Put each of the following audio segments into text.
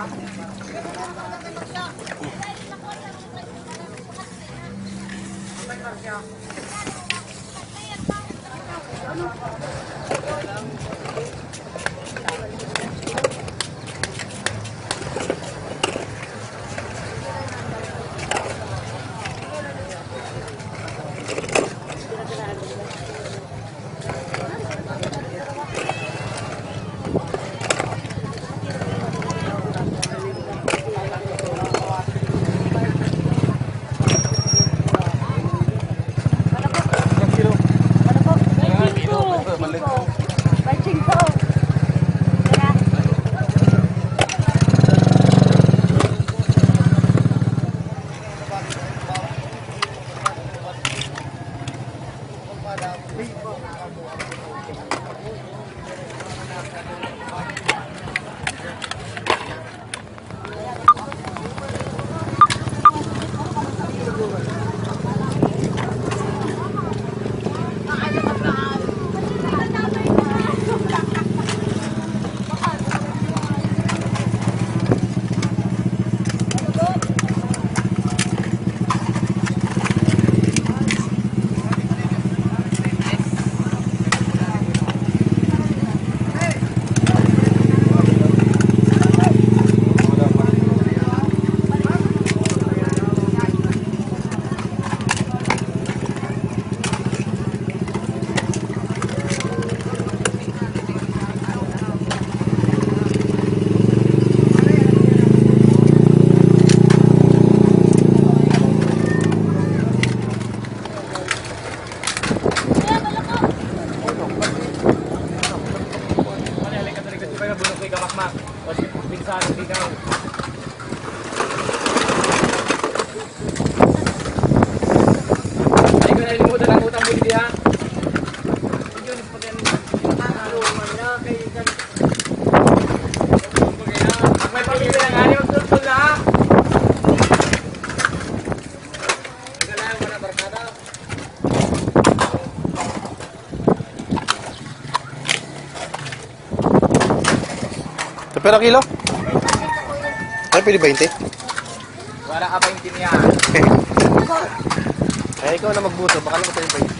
mo kulay ng pastis. Saro lang lugot para madali. Ay ko nalimutan ang utang mo may pamilya ng ani magtultol na ha. Tagalaan mo na barkada. Sa pera kilo? Ay, pwede 20? Wala ka pa yung tinihan. Ay, ikaw na magbuto. Baka lang ko tayo 20.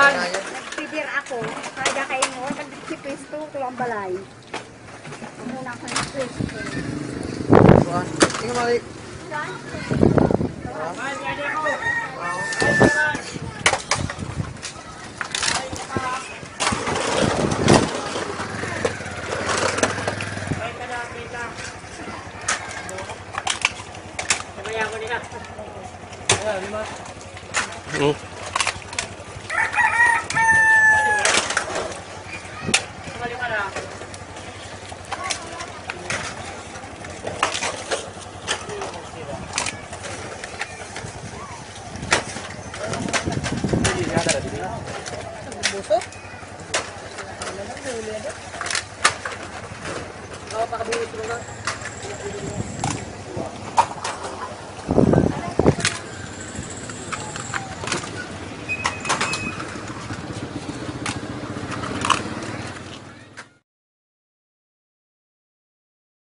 Juan. Nagpidir ako. Kada kayo mo, nagsipisto ko ang balay. Muna ako nagsipisto. Juan, tingnan mo rin. Juan, Ano?